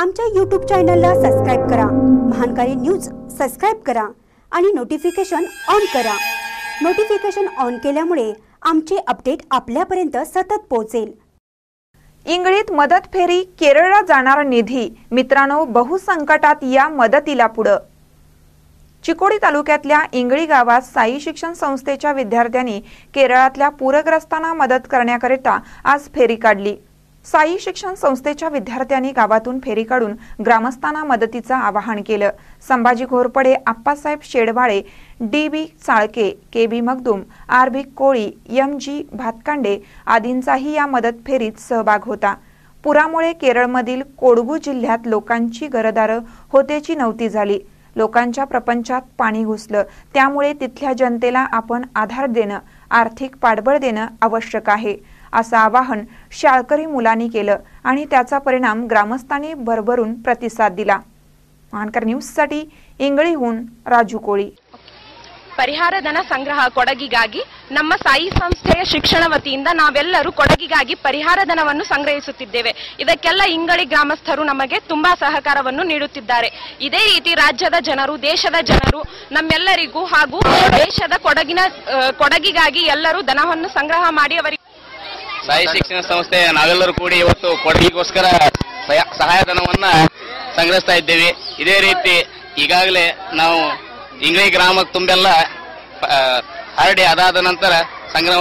आमच्या यूट्यूब चॅनलला सबस्क्राईब करा. महानकारी न्यूज सबस्क्राईब करा आणि नोटिफिकेशन ऑन करा. नोटिफिकेशन ऑन केल्यामुळे आमचे अपडेट आपल्यापर्यंत सतत पोहोचेल. इंगळीत मदत फेरी केरळला जाणारा निधी. मित्रांनो बहुसंकटात या मदतीला पुढं. चिकोडी तालुक्यातल्या इंगळी गावात साई शिक्षण संस्थेच्या विद्यार्थ्यांनी केरळातल्या पूरग्रस्तांना मदत करण्याकरिता आज फेरी काढली. साई शिक्षण संस्थेच्या विद्यार्थ्यांनी गावातून फेरी काढून ग्रामस्थांना मदतीचं आवाहन केलं. Sambhaji Ghorpade Appasaheb Shedwale D B Chalke K B Magdum R B Koli M G Bhatkande आदींचाही या मदत फेरीत सहभाग होता. पुरामुळे केरळमधील कोडगू जिल्ह्यात लोकांची घरदारं होतेची नव्हती झाली. लोकांच्या प्रपंचात पाणी घुसलं. त्यामुळे तिथल्या जनतेला आपण आधार देणं आर्थिक पाठबळ देणं आवश्यक आहे. असं आवाहन शाळकरी मुलांनी केलं आणि त्याचा परिणाम ग्रामस्थांनी भरभरून प्रतिसाद दिला महानकर न्यूजसाठी इंगळीहून राजू कोळी ಪರಿಹಾರ ಧನ ಸಂಗ್ರಹ ಕೊಡಗಿಗಾಗಿ ನಮ್ಮ ಸಾಯಿ ಸಂಸ್ಥೆಯ ಶಿಕ್ಷಣ ವತಿಯಿಂದ ನಾವೆಲ್ಲರೂ ಕೊಡಗಿಗಾಗಿ ಪರಿಹಾರ ಧನವನ್ನು ಸಂಗ್ರಹಿಸುತ್ತಿದ್ದೇವೆ ಇದಕ್ಕೆಲ್ಲ ಇಂಗಳಿ ಗ್ರಾಮಸ್ಥರು ನಮಗೆ ತುಂಬಾ ಸಹಕಾರವನ್ನು ನೀಡುತ್ತಿದ್ದಾರೆ ಇದೇ ರೀತಿ ರಾಜ್ಯದ ಜನರು ದೇಶದ ಜನರು ನಮ್ಮೆಲ್ಲರಿಗೂ ಹಾಗೂ ದೇಶದ ಕೊಡಗಿನ ಆ, ಕೊಡಗಿಗಾಗಿ ಎಲ್ಲರೂ ಧನವನ್ನು ಸಂಗ್ರಹ ಮಾಡಿ ಅವರಿಗೆ ಸಾಯಿ ಶಿಕ್ಷಣ ಸಂಸ್ಥೆ ನಾವೆಲ್ಲರೂ ಕೂಡಿ ಇವತ್ತು ಕೊಡಗಿಗೋಸ್ಕರ ಸಹಾಯ- ಸಹಾಯಧನವನ್ನ ಸಂಗ್ರಹಿಸ್ತಾ ಇದ್ದೇವೆ. ಇದೇ ರೀತಿ ಈಗಾಗಲೇ ನಾವು ಇಂಗ್ಲಿ ಗ್ರಾಮಕ್ಕೆ ತುಂಬೆಲ್ಲ ಹರಡಿ ಅದಾದ ನಂತರ ಸಂಗ್ರಹ